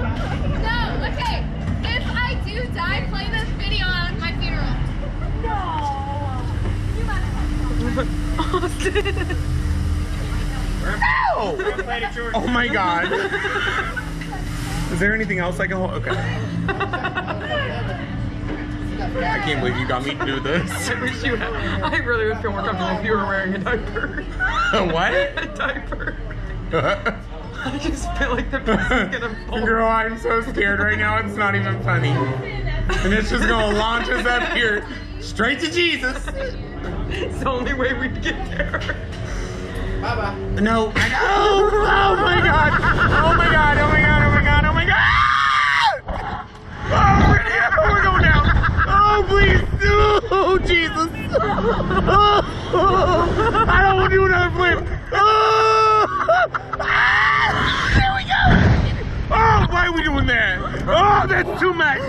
No, okay. If I do die, play this video on my funeral. No! austin Oh my god. Is there anything else I can hold? Okay. I can't believe you got me to do this. I wish you had. I really would feel more comfortable if you were wearing a diaper. what? a diaper. I just feel like the person's gonna fall. Girl, I'm so scared right now. It's not even funny. And it's just gonna launch us up here straight to Jesus. It's the only way we'd get there. Bye bye. No. Oh, oh my god. Oh my god. Oh my god. Oh my god. Oh my god. Oh, we're, yeah, oh, we're going down. Oh, please. Oh, Jesus. Oh, I don't want to do another flip. Oh, ah, there we go. Oh, why are we doing that? Oh, that's too much.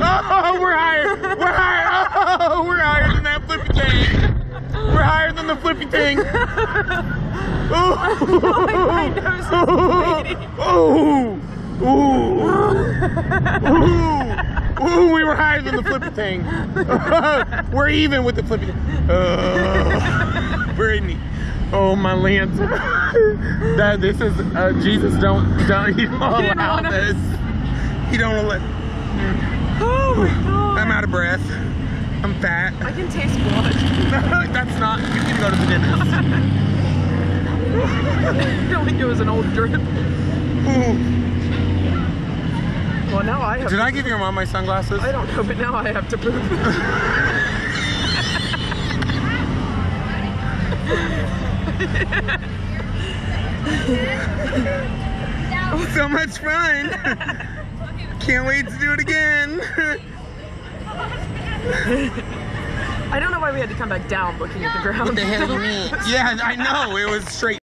Oh, we're higher. We're higher. Oh, we're higher than that flippy thing. We're higher than the flippy thing. Oh, oh, oh, oh, oh, we were higher than the flippy thing. we're even with the flippy thing. Uh, oh, Brittany. Oh my lance. that this is uh, Jesus don't don't he don't allow wanna- this. He don't let. Oh my god. I'm out of breath. I'm fat. I can taste blood. That's not. You can go to the dentist. I feel like it was an old drip. Ooh. Well, now I have. Did I give your mom my sunglasses? I don't know, but now I have to poop. Oh, so much fun. Can't wait to do it again. I don't know why we had to come back down looking at the ground. yeah, I know. It was straight